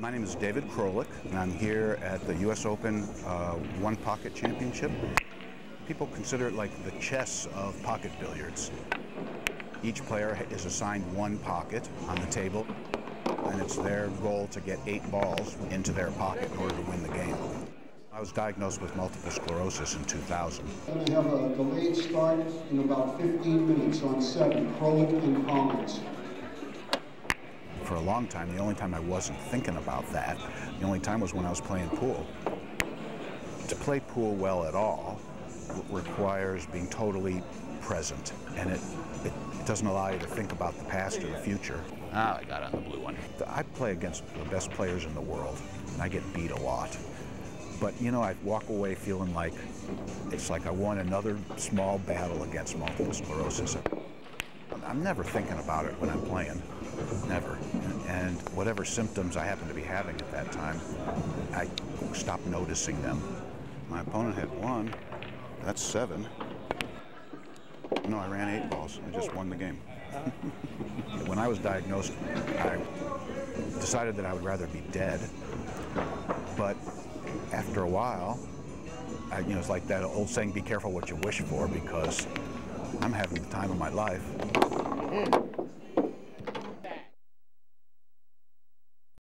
My name is David Krolick, and I'm here at the U.S. Open uh, One Pocket Championship. People consider it like the chess of pocket billiards. Each player is assigned one pocket on the table, and it's their goal to get eight balls into their pocket in order to win the game. I was diagnosed with multiple sclerosis in 2000. Going to have a delayed start in about 15 minutes on seven, Krolick and Collins for a long time, the only time I wasn't thinking about that, the only time was when I was playing pool. To play pool well at all requires being totally present, and it, it, doesn't allow you to think about the past or the future. Ah, I got on the blue one. I play against the best players in the world, and I get beat a lot. But you know, I walk away feeling like it's like I won another small battle against multiple sclerosis. I'm never thinking about it when I'm playing. Whatever symptoms I happen to be having at that time, I stop noticing them. My opponent had one, that's seven. No, I ran eight balls. I just won the game. when I was diagnosed, I decided that I would rather be dead. But after a while, I, you know, it's like that old saying, be careful what you wish for, because I'm having the time of my life.